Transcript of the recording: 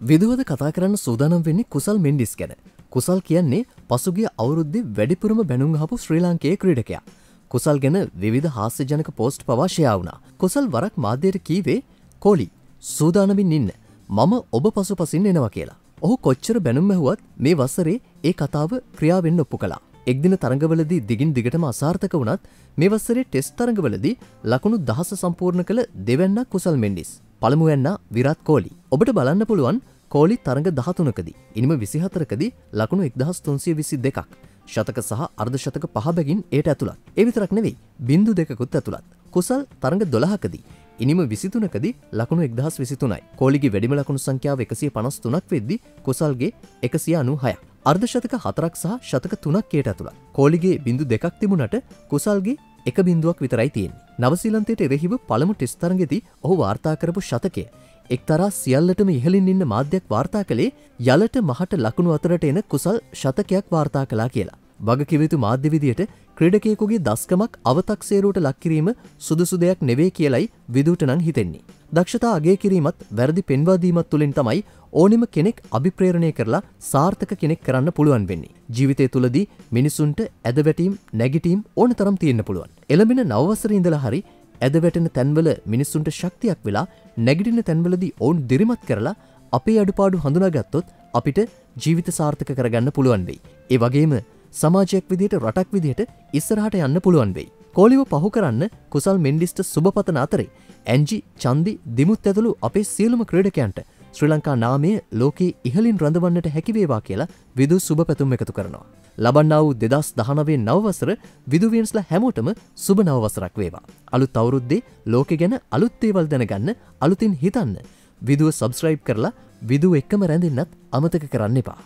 විදුවද කතා කරන්න සූදානම් වෙන්නේ කුසල් මෙන්ඩිස් ගැන. කුසල් කියන්නේ පසුගිය අවුරුද්දේ වැඩිපුරම බැනුම් හපු ශ්‍රී ලංකයේ ක්‍රීඩකයා. කුසල් ගැන විවිධ හාස්‍යජනක පෝස්ට් පවාශයා වුණා. කුසල් වරක් මාධ්‍යයට කීවේ කෝලි සූදානමින් ඉන්න මම ඔබ පසු පසින් එනවා කියලා. ඔහු කොච්චර බැනුම් ඇහුවත් මේ වසරේ ඒ කතාව ක්‍රියාවෙන්න ඔප්පු කලා. එක්දින තරඟවලදී දිගින් දිගටම අසාර්ථක වුණත් මේ වස්සරේ ටෙස් තරඟවලදී ලකුණු දහස සම්පූර්ණ කළ දෙවැන්න කුසල් මෙන්ඩිස්. පළමුුවන්න විරත් කෝලි. ඔබට බලන්න පුළුවන් කෝලි තරඟ දහතුනකදී. ඉනිම විසිහතරකදී ලකුණු එක්දහස් තුන්සිය විසි දෙකක්. ශතක සහ අර්ධශතක පහබැගින් ඒට ඇතුළත්. එවිතරක් නෙවෙයි බින්දු දෙකුත් ඇතුළත්. කුසල් තරඟ දොළහකදී. ඉනිම විසිතුනකදී ලකුණු එක්දහස් විසිතුනයි කෝලිගේ වැඩිම ලකුණු සංඛ්‍යාව එකසිය පනස් තුනක් වෙද්දි කුසල්ගේ එකසිය අනු හය. අර්ධශතක හතරක් සහ ශතක තුනක් කේට ඇතුළ. කෝලිගේ බිඳු දෙකක් තිබුණට කුසල්ගේ එක බිඳුවක් විතරයි තියෙන්. නවසිලන්තයට එරෙහිව පළමු ටෙස්තරගෙති ඔහු වාර්තාකරපු ශතකය. එක්තරා සියල්ලටම ඉහලින් ඉන්න මාධ්‍යයක් වාර්තා කළේ යලට මහට ලකුණු අතරට එන කුසල් ශතකයක් වාර්තා කලා කියලා. වගකිවිතු මාධ්‍යවිදියට ක්‍රඩකයෙකුගේ දස්කමක් අවතක්සේරුවට ලක්කිරීම සුදුසු දෙයක් නෙවේ කියලයි විදුට නං හිතෙන්නේ. දක්ෂතා අගේ කිරීමත් වැරදි පෙන්වාදීමත් තුළින් තමයි ඕනෙම කෙනෙක් අභිප්‍රේරණය කරලා සාර්ථක කෙනෙක් කරන්න පුළුවන් වෙන්නේ. ජීවිතය තුළදී මිනිසුන්ට ඇදවැටීම් නැගිටීම් ඕන තරම් තියෙන්න්න පුළුවන්. එළබෙන නවසර ඉඳලා හරි ඇදවැටෙන තැන්වල මිනිස්සුන්ට ශක්තියක් වෙලා නැගිටින තැන්වලදී ඔවුන් දිරිමත් කරලා අපේ අඩුපාඩු හඳුනාගත්තොත් අපිට ජීවිත සාර්ථක කරගන්න පුළුවන් වෙයි. ඒ වගේම සමාජයක් විදියට රටක් විදිහට ඉස්සරහට යන්න පුළුවන් වෙයි. කෝලිව පහු කරන්න කුසල් මෙන්ඩිස්ට සුභපතන අතරේ ඇන්ජි චන්දි දිමුත් ඇතුළු අපේ සියලුම ක්‍රඩකයන්ට ශ්‍රී ලංකා නාමය ලෝකයේ ඉහලින් රඳවන්නට හැකිවේවා කියලා විදු සුභ පැතුම් එකතු කරනවා. ලබන්නා වූ දෙදස් දහනවේ නවවසර විදුවියන්ස්ල හැමෝටම සුභ නවවසරක් වේවා. අලුත් අවුරුද්දේ ලෝකෙ ගැන අලුත්තේවල් දැනගන්න අලුතින් හිතන්න. විදුව සබස්ක්‍රයිබ් කරලා විදුව එක්කම රැඳෙන්න්නත් අමතක කරන්න එපා.